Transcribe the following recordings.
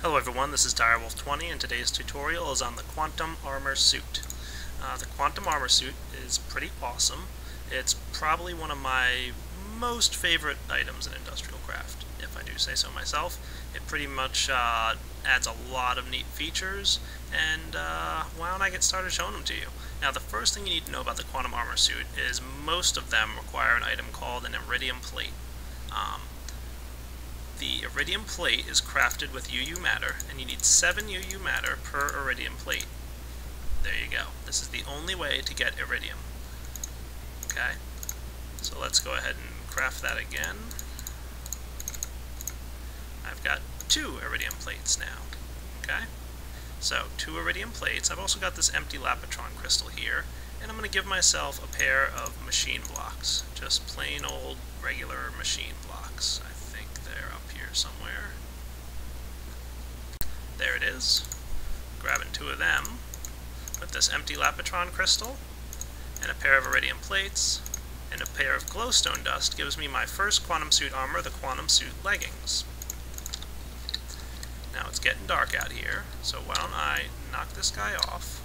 Hello everyone, this is Direwolf20 and today's tutorial is on the Quantum Armor Suit. Uh, the Quantum Armor Suit is pretty awesome. It's probably one of my most favorite items in Industrial Craft, if I do say so myself. It pretty much uh, adds a lot of neat features, and uh, why don't I get started showing them to you. Now the first thing you need to know about the Quantum Armor Suit is most of them require an item called an Iridium Plate. Um, the iridium plate is crafted with UU matter, and you need 7 UU matter per iridium plate. There you go. This is the only way to get iridium. Okay, so let's go ahead and craft that again. I've got two iridium plates now. Okay, so two iridium plates. I've also got this empty Lapotron crystal here, and I'm going to give myself a pair of machine blocks. Just plain old regular machine blocks, I here somewhere. There it is. Grabbing two of them with this empty Lapotron crystal and a pair of iridium plates and a pair of glowstone dust gives me my first quantum suit armor, the quantum suit leggings. Now it's getting dark out here, so why don't I knock this guy off,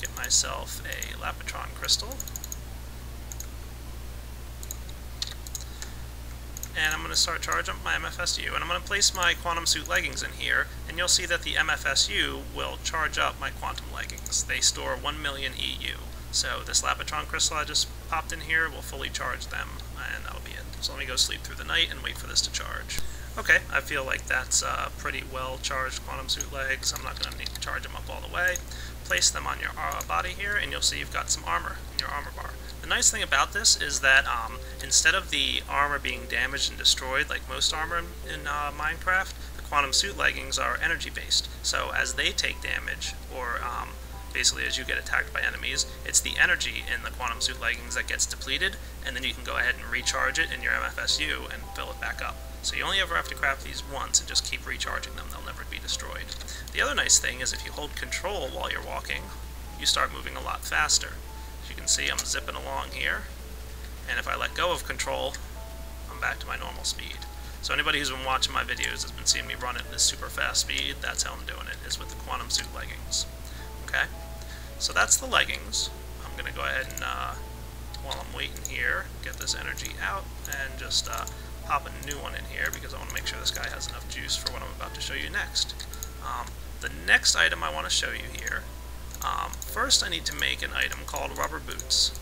get myself a Lapotron crystal, and I'm going to start charging up my MFSU, and I'm going to place my quantum suit leggings in here, and you'll see that the MFSU will charge up my quantum leggings. They store 1 million EU. So this Lapotron crystal I just popped in here will fully charge them, and that'll be it. So let me go sleep through the night and wait for this to charge. Okay, I feel like that's uh, pretty well charged quantum suit legs. I'm not going to need to charge them up all the way. Place them on your uh, body here, and you'll see you've got some armor in your armor bar. The nice thing about this is that um, instead of the armor being damaged and destroyed like most armor in, in uh, Minecraft, the quantum suit leggings are energy based. So as they take damage, or um, basically as you get attacked by enemies, it's the energy in the quantum suit leggings that gets depleted, and then you can go ahead and recharge it in your MFSU and fill it back up. So you only ever have to craft these once and just keep recharging them, they'll never be destroyed. The other nice thing is if you hold control while you're walking, you start moving a lot faster. Can see, I'm zipping along here. And if I let go of control, I'm back to my normal speed. So anybody who's been watching my videos has been seeing me run at this super fast speed. That's how I'm doing it, is with the Quantum Suit leggings. Okay? So that's the leggings. I'm going to go ahead and, uh, while I'm waiting here, get this energy out and just uh, pop a new one in here because I want to make sure this guy has enough juice for what I'm about to show you next. Um, the next item I want to show you here um, first I need to make an item called rubber boots.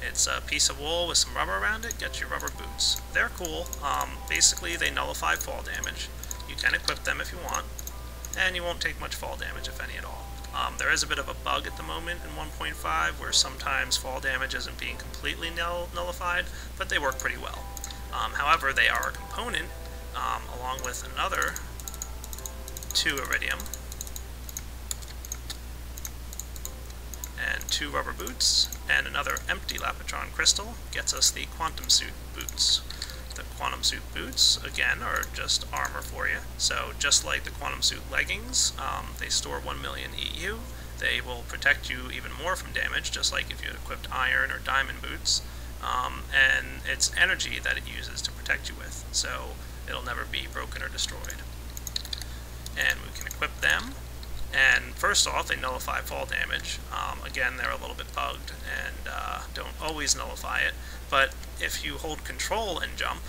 It's a piece of wool with some rubber around it, get your rubber boots. They're cool. Um, basically they nullify fall damage. You can equip them if you want, and you won't take much fall damage if any at all. Um, there is a bit of a bug at the moment in 1.5 where sometimes fall damage isn't being completely null nullified, but they work pretty well. Um, however, they are a component um, along with another 2 iridium and two rubber boots, and another empty Lapotron crystal gets us the Quantum Suit boots. The Quantum Suit boots, again, are just armor for you. So just like the Quantum Suit leggings, um, they store 1 million EU. They will protect you even more from damage, just like if you had equipped iron or diamond boots. Um, and it's energy that it uses to protect you with, so it'll never be broken or destroyed. And we can equip them and first off, they nullify fall damage. Um, again, they're a little bit bugged and uh, don't always nullify it. But if you hold control and jump,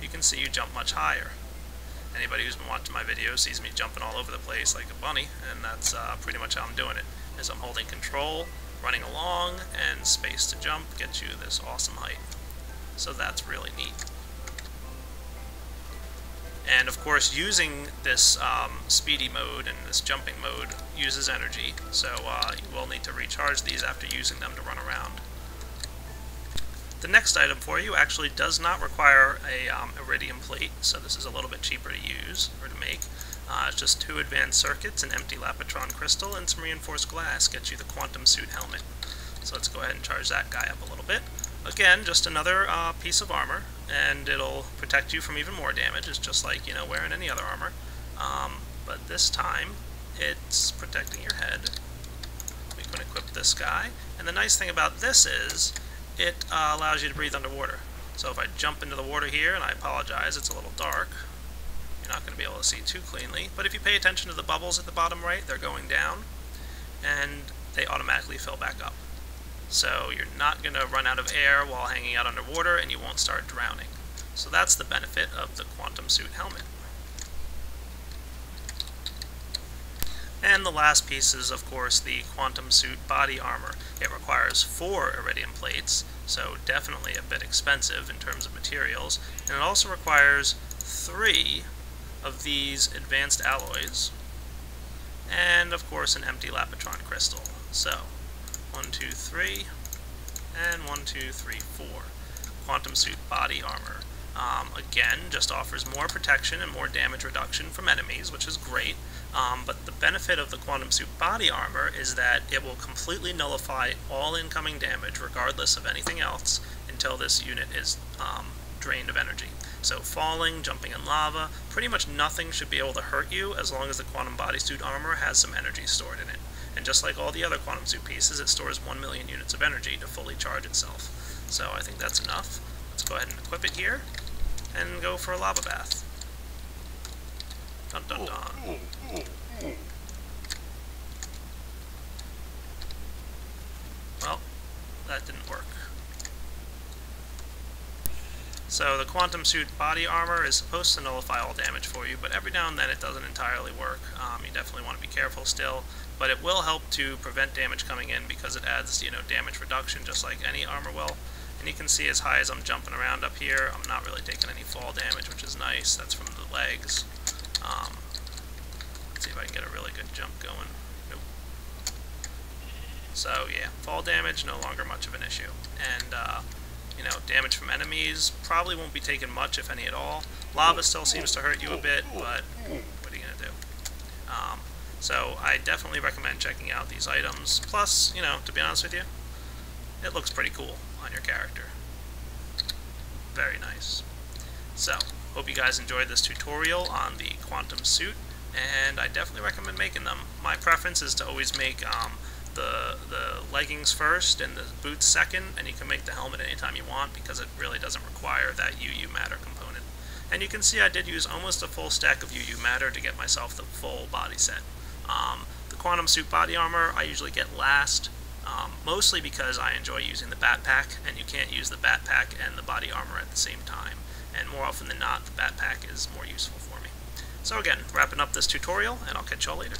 you can see you jump much higher. Anybody who's been watching my videos sees me jumping all over the place like a bunny, and that's uh, pretty much how I'm doing it. Is I'm holding control, running along, and space to jump gets you this awesome height. So that's really neat. And of course, using this um, speedy mode and this jumping mode uses energy, so uh, you will need to recharge these after using them to run around. The next item for you actually does not require a um, iridium plate, so this is a little bit cheaper to use or to make. Uh, it's just two advanced circuits, an empty Lapotron crystal, and some reinforced glass gets you the quantum suit helmet. So let's go ahead and charge that guy up a little bit. Again, just another uh, piece of armor, and it'll protect you from even more damage. It's just like, you know, wearing any other armor. Um, but this time, it's protecting your head. We can equip this guy. And the nice thing about this is, it uh, allows you to breathe underwater. So if I jump into the water here, and I apologize, it's a little dark, you're not going to be able to see too cleanly, but if you pay attention to the bubbles at the bottom right, they're going down, and they automatically fill back up. So you're not going to run out of air while hanging out underwater, and you won't start drowning. So that's the benefit of the Quantum Suit helmet. And the last piece is, of course, the Quantum Suit body armor. It requires four iridium plates, so definitely a bit expensive in terms of materials, and it also requires three of these advanced alloys, and of course an empty Lapotron crystal. So, one, two, three, and one, two, three, four. Quantum Suit body armor. Um, again, just offers more protection and more damage reduction from enemies, which is great. Um, but the benefit of the Quantum Suit body armor is that it will completely nullify all incoming damage, regardless of anything else, until this unit is um, drained of energy. So falling, jumping in lava, pretty much nothing should be able to hurt you as long as the Quantum Bodysuit armor has some energy stored in it. Just like all the other Quantum Suit pieces, it stores 1 million units of energy to fully charge itself. So I think that's enough. Let's go ahead and equip it here and go for a lava bath. Dun dun dun. Well, that didn't work. So the Quantum Suit body armor is supposed to nullify all damage for you, but every now and then it doesn't entirely work. Um, you definitely want to be careful still, but it will help to prevent damage coming in because it adds, you know, damage reduction just like any armor will. And you can see as high as I'm jumping around up here, I'm not really taking any fall damage, which is nice. That's from the legs. Um, let's see if I can get a really good jump going. Nope. So yeah, fall damage, no longer much of an issue. And, uh, you know, damage from enemies probably won't be taken much, if any at all. Lava still seems to hurt you a bit, but what are you going to do? Um, so I definitely recommend checking out these items. Plus, you know, to be honest with you, it looks pretty cool on your character. Very nice. So, hope you guys enjoyed this tutorial on the Quantum Suit, and I definitely recommend making them. My preference is to always make um, the, the leggings first and the boots second, and you can make the helmet anytime you want because it really doesn't require that UU matter component. And you can see I did use almost a full stack of UU matter to get myself the full body set. Um, the Quantum Suit body armor I usually get last, um, mostly because I enjoy using the backpack, and you can't use the backpack and the body armor at the same time. And more often than not, the backpack is more useful for me. So again, wrapping up this tutorial, and I'll catch y'all later.